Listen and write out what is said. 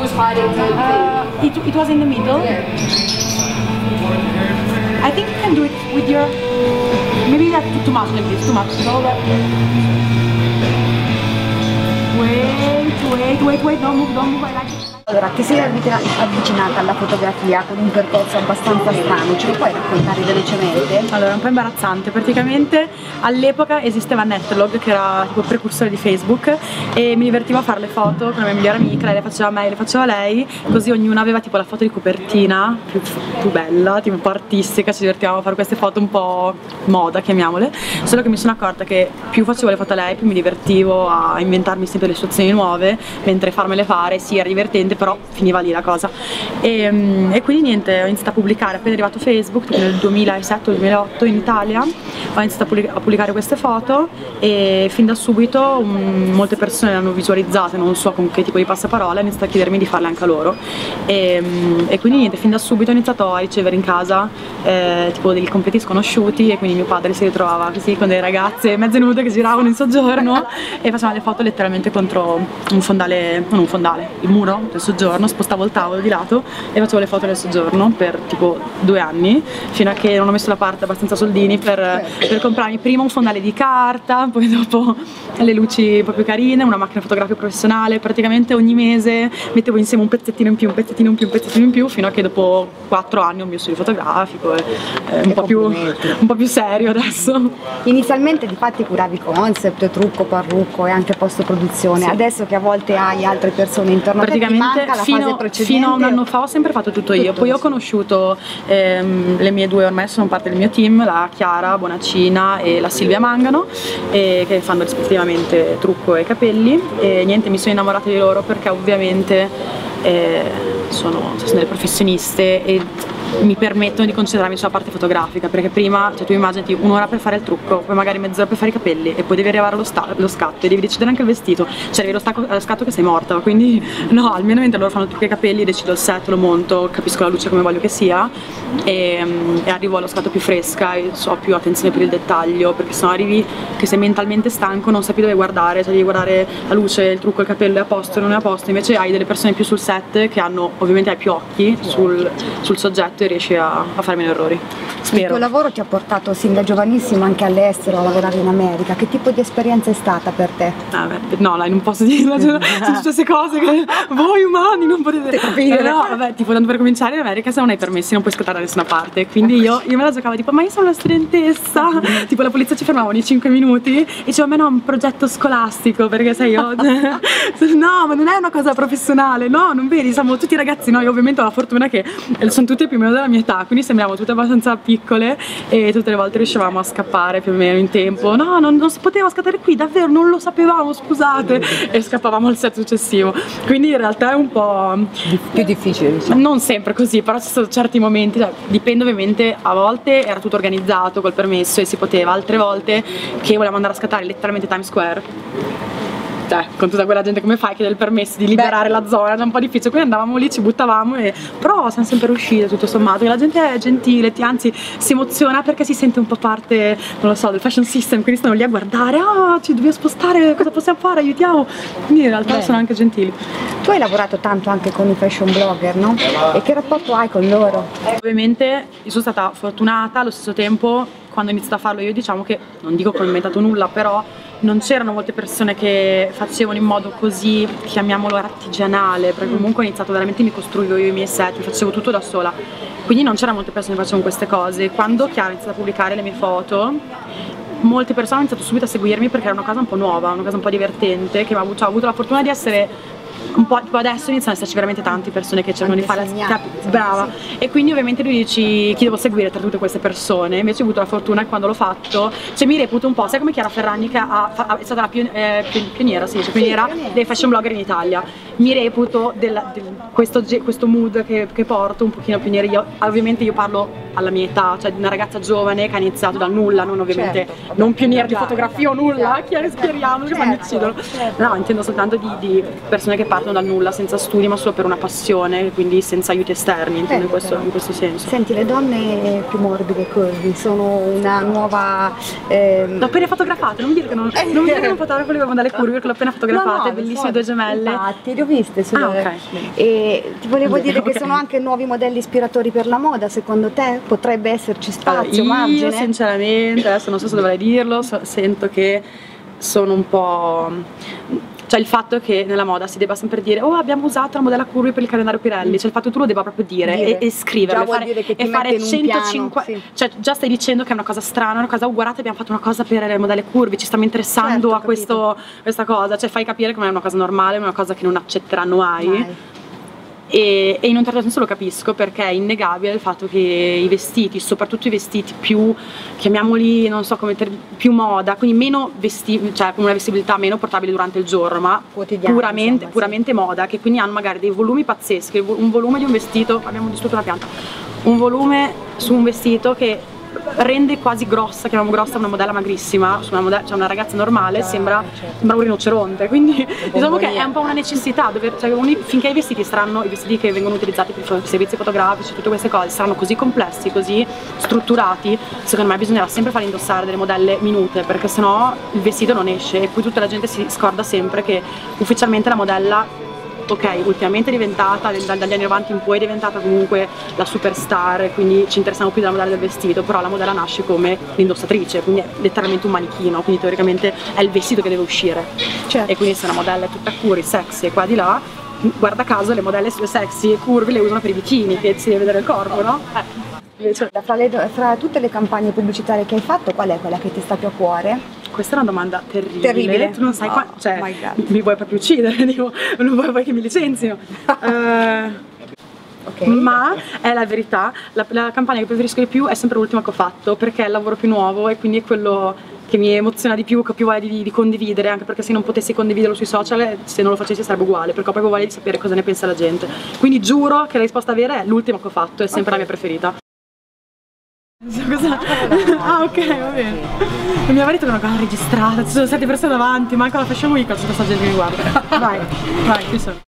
was hiding. Uh, it, it was in the middle. I think you can do it with your. Maybe that's too, too much like this, too much. So that... Wait, wait, wait, wait, don't move, don't move, I like it. Allora, ti sei avvicina- avvicinata alla fotografia con un percorso abbastanza strano, ce lo puoi raccontare velocemente? Allora, è un po' imbarazzante, praticamente all'epoca esisteva Netlog che era tipo precursore di Facebook e mi divertivo a fare le foto con la mia migliore amica, lei le faceva a me, le faceva lei, così ognuna aveva tipo la foto di copertina più, più bella, tipo un po' artistica, ci divertivamo a fare queste foto un po' moda, chiamiamole, solo che mi sono accorta che più facevo le foto a lei, più mi divertivo a inventarmi sempre le situazioni nuove, mentre farmele fare sì era divertente, però finiva lì la cosa. E, mm, e quindi niente, ho iniziato a pubblicare, appena è arrivato Facebook, tipo nel 2007-2008 in Italia, ho iniziato a, pubblic- a pubblicare queste foto e fin da subito mm, molte persone le hanno visualizzate, non so con che tipo di passaparola, hanno iniziato a chiedermi di farle anche a loro. E, mm, e quindi niente, fin da subito ho iniziato a ricevere in casa eh, tipo dei completi sconosciuti e quindi mio padre si ritrovava così con delle ragazze mezze nude che giravano in soggiorno e facevano le foto letteralmente contro un fondale, non un fondale, il muro del soggiorno, spostavo il tavolo di lato e facevo le foto del soggiorno per tipo due anni fino a che non ho messo da parte abbastanza soldini per, per comprarmi prima un fondale di carta, poi dopo le luci un po' più carine, una macchina fotografica professionale, praticamente ogni mese mettevo insieme un pezzettino in più, un pezzettino in più, un pezzettino in più fino a che dopo quattro anni ho mio studio fotografico e è un, po più, un po' più serio adesso. Inizialmente di fatti curavi concept, trucco, parrucco e anche post produzione, Sì. adesso che a volte hai altre persone intorno a te ti fino, fino a un anno fa ho sempre fatto tutto io, Tutto, poi ho conosciuto ehm, le mie due ormai sono parte del mio team, la Chiara Bonaccina e la Silvia Mangano e che fanno rispettivamente trucco e capelli. E niente mi sono innamorata di loro perché ovviamente eh, sono, sono delle professioniste e mi permettono di concentrarmi sulla parte fotografica perché prima, cioè tu immaginati un'ora per fare il trucco, poi magari mezz'ora per fare i capelli e poi devi arrivare allo lo scatto e devi decidere anche il vestito, cioè arrivi allo, scatto che sei morta, quindi no, almeno mentre loro fanno trucco e capelli, decido il set, lo monto, capisco la luce come voglio che sia e, mm, e arrivo allo scatto più fresca e ho più attenzione per il dettaglio perché sennò arrivi che sei mentalmente stanco, non sai più dove guardare, cioè devi guardare la luce, il trucco, il capello è a posto, non è a posto, invece hai delle persone più sul set che hanno, ovviamente hai più occhi sul, sul soggetto e riesci a, a fare meno errori. Il Spero. tuo lavoro ti ha portato sin da giovanissimo anche all'estero a lavorare in America, che tipo di esperienza è stata per te? Ah, beh, no, dai, non posso dirlo, cioè, sono queste cose che voi umani non potete capire. Però, vabbè, tipo, tanto per cominciare in America se non hai permessi non puoi scattare da nessuna parte. Quindi io, io me la giocavo tipo, ma io sono una studentessa. tipo, la polizia ci fermava ogni 5 minuti e diceva, ma no, un progetto scolastico, perché sai io. no, ma non è una cosa professionale, no, non vedi, siamo tutti ragazzi, no, io ovviamente ho la fortuna che eh, sono tutti più o meno della mia età, quindi sembriamo tutte abbastanza piccole e tutte le volte riuscivamo a scappare più o meno in tempo. No, non, non si poteva scattare qui, davvero, non lo sapevamo, scusate. E scappavamo al set successivo. Quindi in realtà è un po'. Più difficile, diciamo. Non sempre così, però ci sono certi momenti, cioè, dipende ovviamente, a volte era tutto organizzato col permesso e si poteva, altre volte che volevamo andare a scattare letteralmente Times Square. Cioè, con tutta quella gente come fai che del permesso di liberare la zona era un po' difficile, quindi andavamo lì, ci buttavamo e però siamo sempre riuscite tutto sommato, e la gente è gentile, ti, anzi si emoziona perché si sente un po' parte, non lo so, del fashion system, quindi stanno lì a guardare, ah ci dobbiamo spostare, cosa possiamo fare, aiutiamo, quindi in realtà Bene. sono anche gentili. Tu hai lavorato tanto anche con i fashion blogger, no? E che rapporto hai con loro? Ovviamente io sono stata fortunata, allo stesso tempo quando ho iniziato a farlo io diciamo che, non dico che ho inventato nulla, però non c'erano molte persone che facevano in modo così, chiamiamolo artigianale, perché comunque ho iniziato veramente, mi costruivo io i miei set, mi facevo tutto da sola, quindi non c'erano molte persone che facevano queste cose. Quando Chiara ha iniziato a pubblicare le mie foto, molte persone hanno iniziato subito a seguirmi perché era una cosa un po' nuova, una cosa un po' divertente, che ha avuto, ho avuto la fortuna di essere un po' tipo adesso iniziano ad esserci veramente tante persone che cercano di fare la brava e quindi ovviamente lui dici chi devo seguire tra tutte queste persone invece ho avuto la fortuna che quando l'ho fatto cioè mi reputo un po' sai come Chiara Ferragni che ha- fa- è stata la pion- eh, pion- pioniera si dice pioniera pioniera. dei fashion blogger in Italia mi reputo della- di questo, questo mood che, che porto un pochino pioniera io ovviamente io parlo alla mia età cioè di una ragazza giovane che ha iniziato dal nulla non ovviamente Certo, non pioniera di fotografia o nulla chiaro. speriamo che mi Certo, uccidono certo. no intendo soltanto di, di persone che partono dal nulla, senza studi, ma solo per una passione, quindi senza aiuti esterni, intendo in, questo, però. in questo senso. Senti, le donne più morbide curvy sono una nuova... ehm, L'ho appena fotografate, non mi dire che non, non, mi dire che non fotografo le dalle curve perché l'ho appena fotografate, No, no, bellissime due gemelle. Infatti, le ho viste sulle... Ah, ok, bene. E ti volevo Bene, dire che ok. sono anche nuovi modelli ispiratori per la moda, secondo te potrebbe esserci spazio, Allora, io margine? sinceramente, adesso non so se dovrei dirlo, so- sento che sono un po'... Cioè il fatto che nella moda si debba sempre dire oh abbiamo usato la modella curvy per il calendario Pirelli, cioè il fatto che tu lo debba proprio dire, Dire. E, e scriverlo Già e fare, dire che ti e fare mette in un piano, 150 sì. cioè già stai dicendo che è una cosa strana, una cosa oh guardate abbiamo fatto una cosa per le modelle curvi, ci stiamo interessando Certo, a questo, questa cosa, cioè fai capire che non è una cosa normale, è una cosa che non accetteranno mai. Mai. E, e in un certo senso lo capisco perché è innegabile il fatto che i vestiti, soprattutto i vestiti più, chiamiamoli, non so come, ter- più moda, quindi meno vesti- cioè con una vestibilità meno portabile durante il giorno, ma puramente, insomma, sì. puramente moda, che quindi hanno magari dei volumi pazzeschi, un volume di un vestito, abbiamo distrutto una pianta, un volume su un vestito che rende quasi grossa, chiamiamo grossa una modella magrissima, su una, modella, cioè una ragazza normale sembra, sembra un rinoceronte, quindi diciamo che è un po' una necessità, dove, cioè, uni- finché i vestiti saranno, i vestiti che vengono utilizzati per i servizi fotografici, tutte queste cose, saranno così complessi, così strutturati, secondo me bisognerà sempre fare indossare delle modelle minute, perché sennò il vestito non esce e poi tutta la gente si scorda sempre che ufficialmente la modella ok, ultimamente è diventata, da- dagli anni 90 in poi è diventata comunque la superstar, quindi ci interessiamo più della modella del vestito, però la modella nasce come l'indossatrice, quindi è letteralmente un manichino, quindi teoricamente è il vestito che deve uscire. Certo. E quindi se una modella è tutta curvy, sexy e qua di là, guarda caso le modelle sexy e curvy le usano per i bikini, che si deve vedere il corpo, no? Eh, invece Fra, le fra tutte le campagne pubblicitarie che hai fatto, qual è quella che ti sta più a cuore? Questa è una domanda terribile. Terribile. Tu non sai Oh, qua. Cioè, mi vuoi proprio uccidere, dico, non vuoi, vuoi che mi licenzino. Eh, Ok. Ma è la verità, la, la campagna che preferisco di più è sempre l'ultima che ho fatto perché è il lavoro più nuovo e quindi è quello che mi emoziona di più, che ho più voglia di, di condividere, anche perché se non potessi condividerlo sui social, se non lo facessi sarebbe uguale, perché ho proprio voglia di sapere cosa ne pensa la gente. Quindi giuro che la risposta vera è l'ultima che ho fatto, è sempre la mia preferita. Cosa? Ah ok, va bene. Il mio marito è una cosa registrata, ci sono sette persone davanti, manco la fashion week, questa gente che mi guarda. Vai, vai, qui sono.